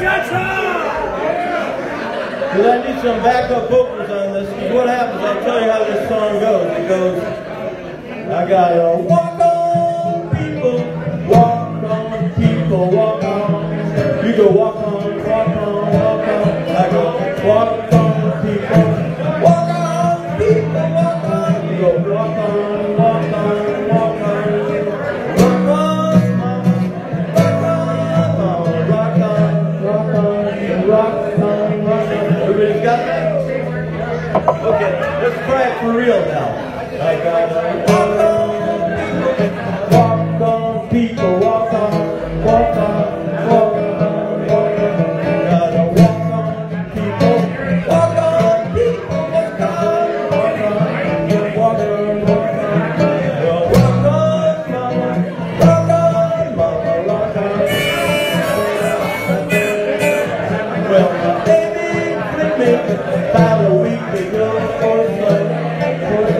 Because I need some backup vocals on this. Because what happens, I'll tell you how this song goes. It goes, I got a walk on people, walk on people, walk on. You go walk on, walk on, walk on. I go walk on people, walk on people, walk on. let's try it for real now. I got a walk on, walk on, people, walk on, walk on, on. Gotta walk on, people, walk on, people, walk on, on, walk on, on. Walk on, walk on, walk on. Well, baby. About a week ago, for fun, for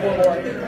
Boulevard.